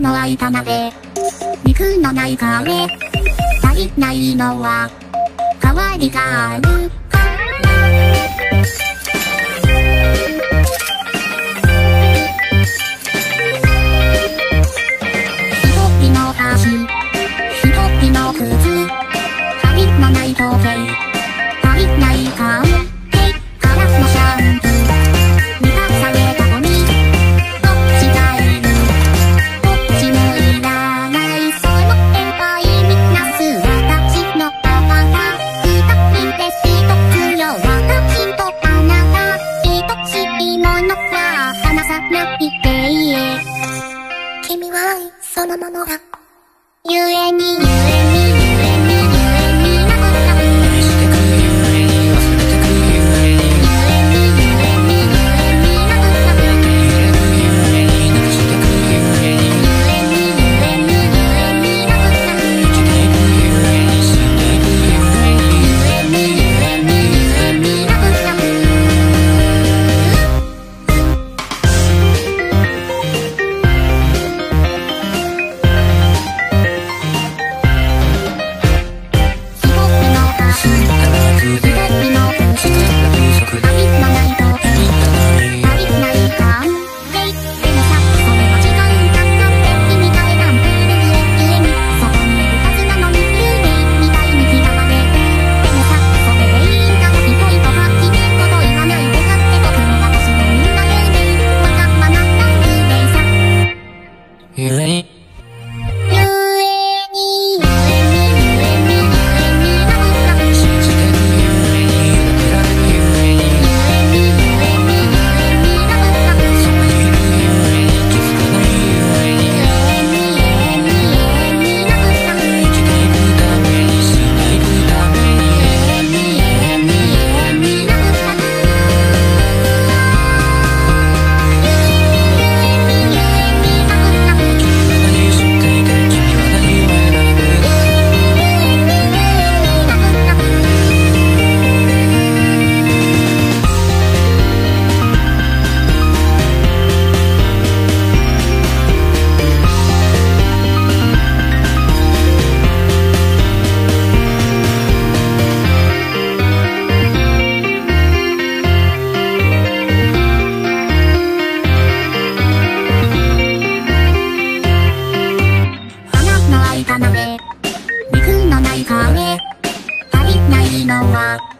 の開いた鍋。肉のないカレー。足りないのは、代わりがあるから。一人の足、一人の靴、針のない時計、のものがゆえにゆえに You ain't. 鍋肉のないカレー足りないのは。